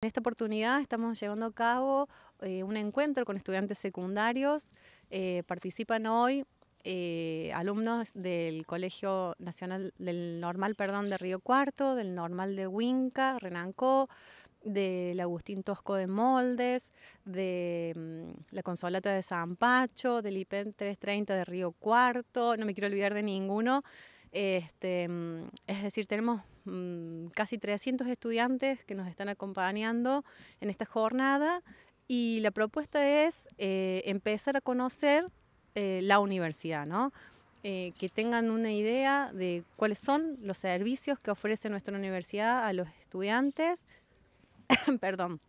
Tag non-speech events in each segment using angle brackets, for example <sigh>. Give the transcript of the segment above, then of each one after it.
En esta oportunidad estamos llevando a cabo eh, un encuentro con estudiantes secundarios. Eh, participan hoy eh, alumnos del Colegio Nacional del Normal perdón, de Río Cuarto, del Normal de Huinca, Renancó, del Agustín Tosco de Moldes, de mm, la Consolata de San Pacho, del IPEN 330 de Río Cuarto, no me quiero olvidar de ninguno. Este, mm, es decir, tenemos mm, casi 300 estudiantes que nos están acompañando en esta jornada y la propuesta es eh, empezar a conocer eh, la universidad, ¿no? Eh, que tengan una idea de cuáles son los servicios que ofrece nuestra universidad a los estudiantes, <coughs> perdón,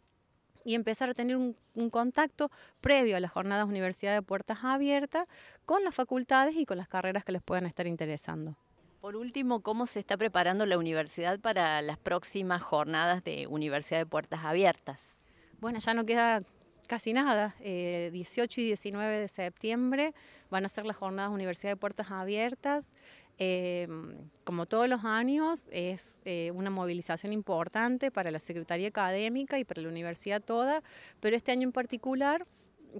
y empezar a tener un, un, contacto previo a las jornadas Universidad de Puertas Abiertas con las facultades y con las carreras que les puedan estar interesando. Por último, ¿cómo se está preparando la universidad para las próximas jornadas de Universidad de Puertas Abiertas? Bueno, ya no queda casi nada. 18 eh, y 19 de septiembre van a ser las jornadas Universidad de Puertas Abiertas. Em, como todos los años, es eh, una movilización importante para la Secretaría Académica y para la universidad toda, pero este año en particular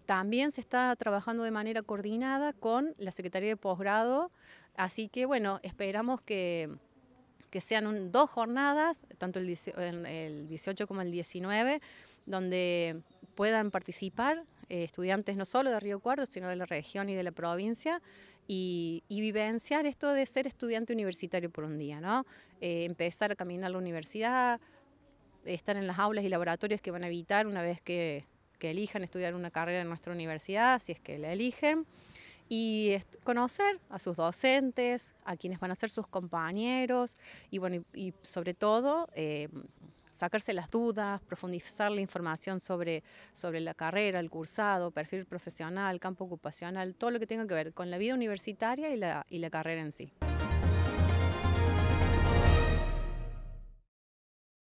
también se está trabajando de manera coordinada con la Secretaría de Posgrado, así que bueno, esperamos que, que sean dos jornadas, tanto el, el 18 como el 19, donde puedan participar eh, estudiantes no solo de Río Cuarto, sino de la región y de la provincia, y, vivenciar esto de ser estudiante universitario por un día, ¿no? Eh, empezar a caminar a la universidad, estar en las aulas y laboratorios que van a evitar una vez que, que elijan estudiar una carrera en nuestra universidad, si es que la eligen y conocer a sus docentes, a quienes van a ser sus compañeros y bueno y, sobre todo eh, sacarse las dudas, profundizar la información sobre, sobre la carrera, el cursado, perfil profesional, campo ocupacional, todo lo que tenga que ver con la vida universitaria y la, y la carrera en sí.